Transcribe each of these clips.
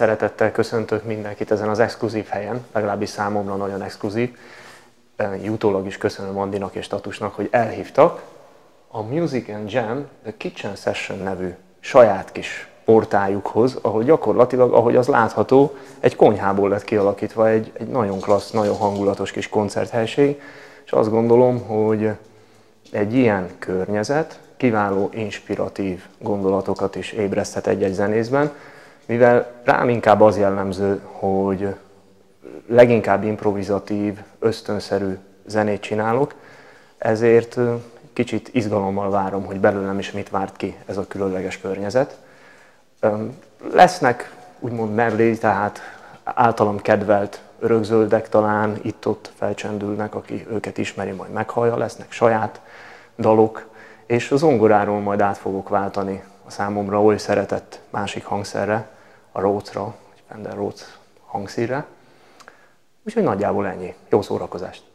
Szeretettel köszöntök mindenkit ezen az exkluzív helyen, legalábbis számomra nagyon exkluzív. Utólag is köszönöm Andinak és Tatusnak, hogy elhívtak a Music and Jam The Kitchen Session nevű saját kis portájukhoz, ahol gyakorlatilag, ahogy az látható, egy konyhából lett kialakítva egy, egy nagyon klassz, nagyon hangulatos kis koncerthelység, és azt gondolom, hogy egy ilyen környezet kiváló, inspiratív gondolatokat is ébreszthet egy-egy zenészben, mivel rám inkább az jellemző, hogy leginkább improvizatív, ösztönszerű zenét csinálok, ezért kicsit izgalommal várom, hogy belőlem is mit várt ki ez a különleges környezet. Lesznek úgymond mellé, tehát általam kedvelt örökzöldek talán itt-ott felcsendülnek, aki őket ismeri, majd meghallja, lesznek saját dalok, és az zongoráról majd át fogok váltani a számomra oly szeretett másik hangszerre, a Rhodes-ra, vagy Fender Rhodes hangszírre. Úgyhogy nagyjából ennyi. Jó szórakozást!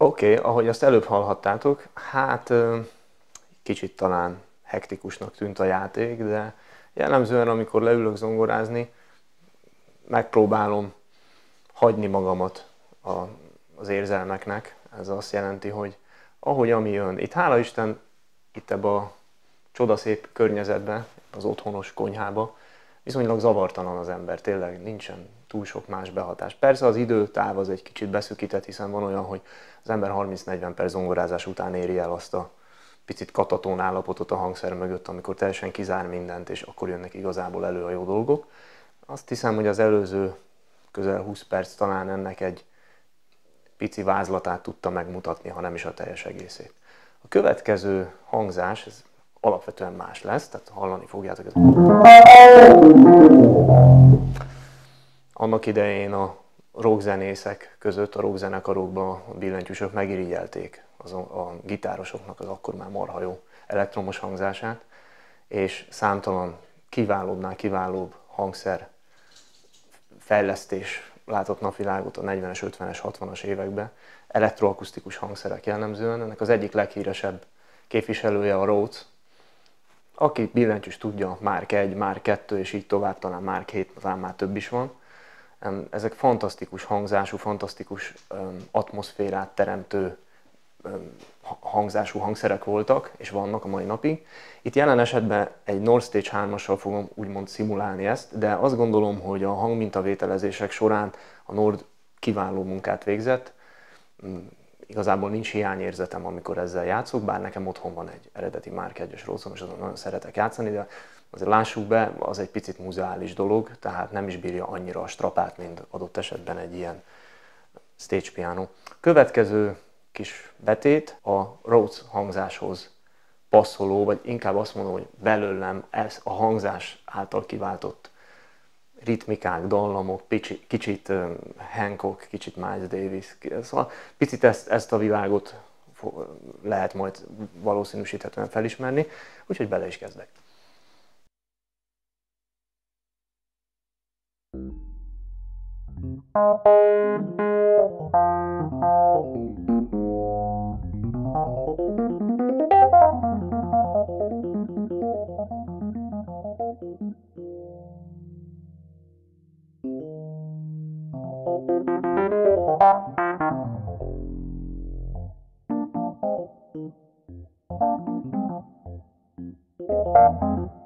Oké, okay, ahogy azt előbb hallhattátok, hát kicsit talán hektikusnak tűnt a játék, de jellemzően, amikor leülök zongorázni, megpróbálom hagyni magamat a, az érzelmeknek. Ez azt jelenti, hogy ahogy ami jön. Itt hála Isten, itt ebbe a csodaszép környezetbe, az otthonos konyhába, viszonylag zavartalan az ember, tényleg nincsen túl sok más behatás. Persze az időtáv az egy kicsit beszűkített, hiszen van olyan, hogy az ember 30-40 perc zongorázás után éri el azt a picit katatón állapotot a hangszer mögött, amikor teljesen kizár mindent, és akkor jönnek igazából elő a jó dolgok. Azt hiszem, hogy az előző közel 20 perc talán ennek egy pici vázlatát tudta megmutatni, ha nem is a teljes egészét. A következő hangzás, ez alapvetően más lesz, tehát hallani fogjátok. Ez... Annak idején a rockzenészek között, a rockzenekarokban a billentyűsök megirigyelték az a, a gitárosoknak az akkor már marha jó elektromos hangzását, és számtalan kiválóbbnál kiválóbb hangszer fejlesztés látott napvilágot a 40-es, 50-es, 60-as években, elektroakusztikus hangszerek jellemzően. Ennek az egyik leghíresebb képviselője a Rhodes, aki billentyűs tudja, Márk 1, Márk 2, és így tovább, talán Márk 7, talán már több is van. Ezek fantasztikus hangzású, fantasztikus atmoszférát teremtő hangzású hangszerek voltak, és vannak a mai napig. Itt jelen esetben egy North Stage 3-assal fogom úgymond szimulálni ezt, de azt gondolom, hogy a hangmintavételezések során a Nord kiváló munkát végzett. Igazából nincs hiányérzetem, amikor ezzel játszok, bár nekem otthon van egy eredeti Mark 1-es Rosszom, és azon nagyon szeretek játszani, de azért lássuk be, az egy picit muzeális dolog, tehát nem is bírja annyira a strapát, mint adott esetben egy ilyen stage piano. Következő kis betét a Rhodes hangzáshoz passzoló, vagy inkább azt mondom, hogy belőlem ez a hangzás által kiváltott ritmikák, dallamok, picsi, kicsit Hancock, kicsit Miles Davis. Szóval picit ezt, ezt a világot lehet majd valószínűsíthetően felismerni, úgyhogy bele is kezdek. Thank you. Thank you.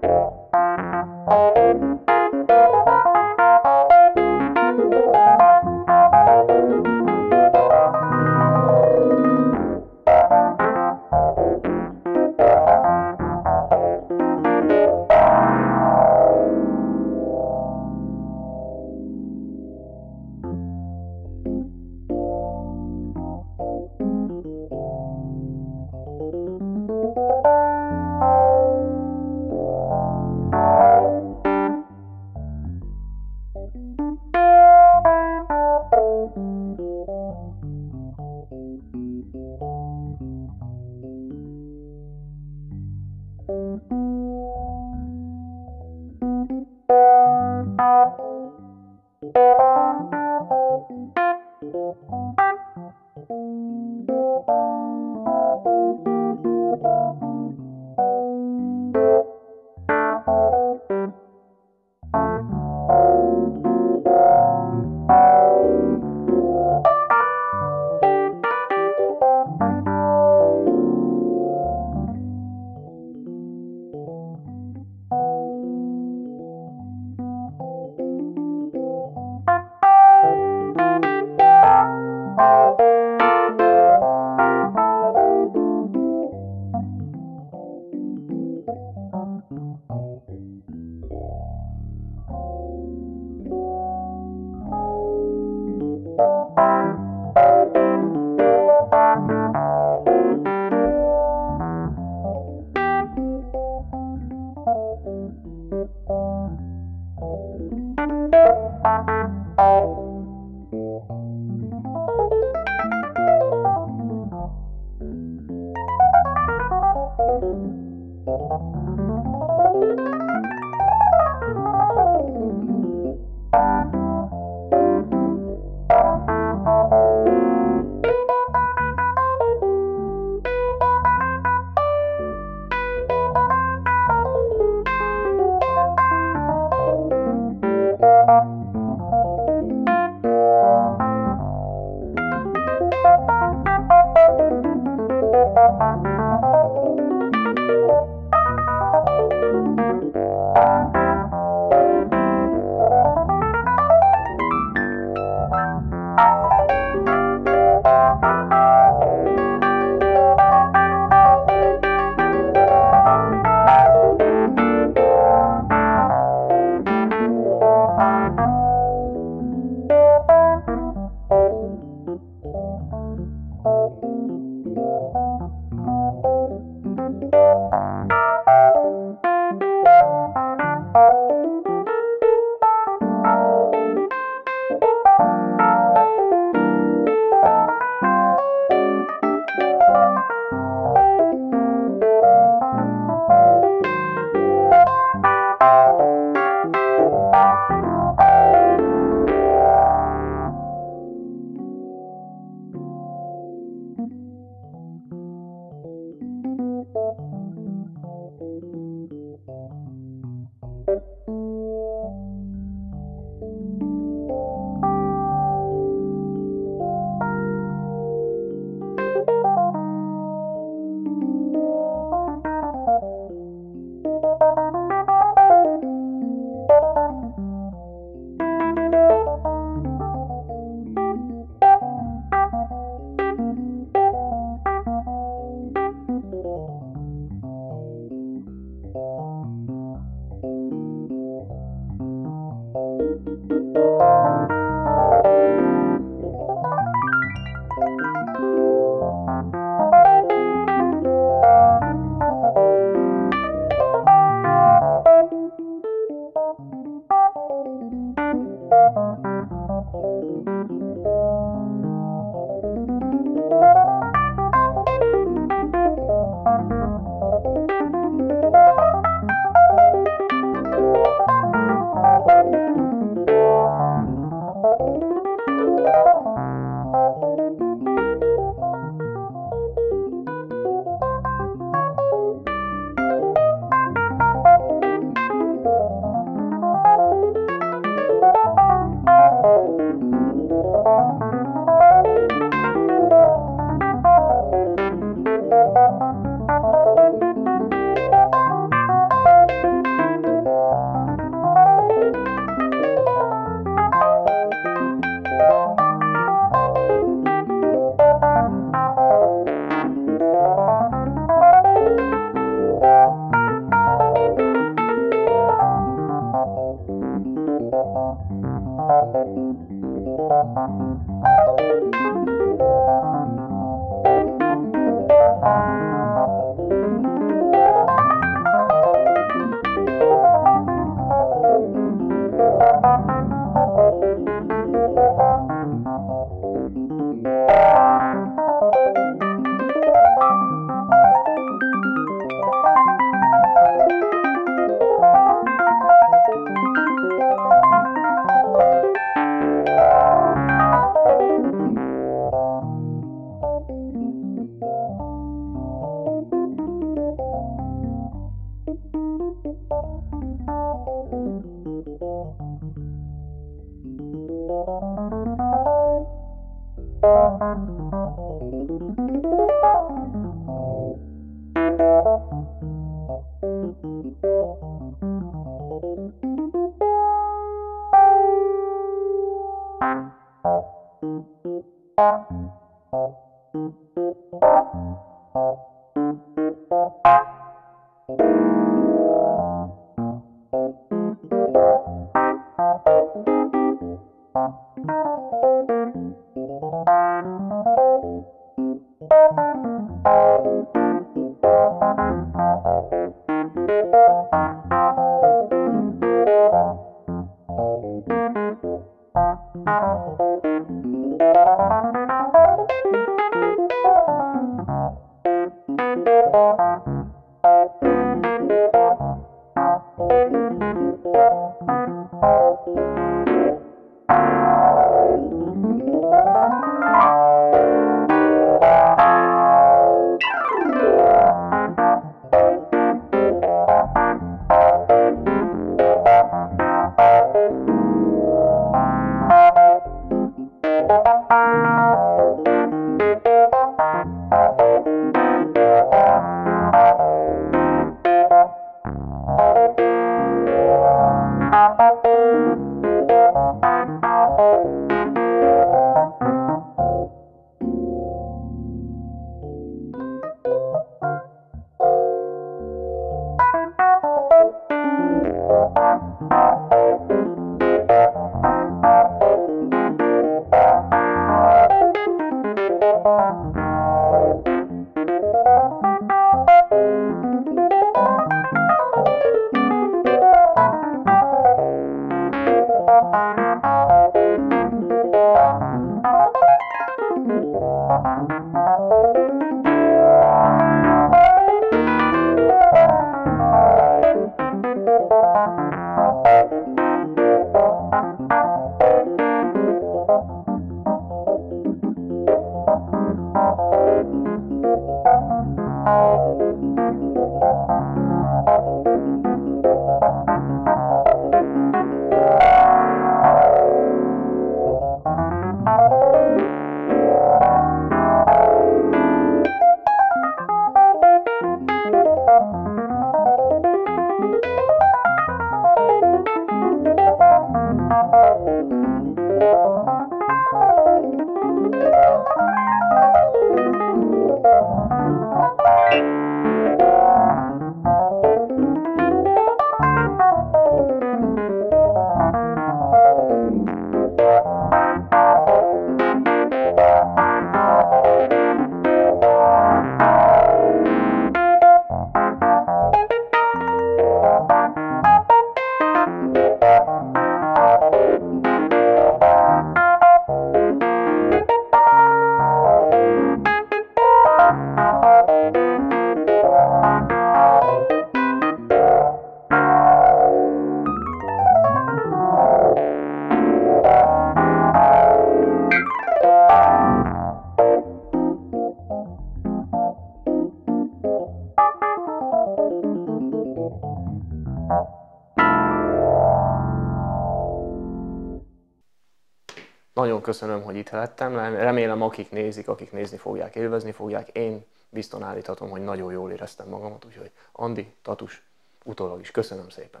Köszönöm, hogy itt lettem. Remélem, akik nézik, akik nézni fogják, élvezni fogják. Én bizton állíthatom, hogy nagyon jól éreztem magamat, úgyhogy Andi, Tatus, utólag is köszönöm szépen.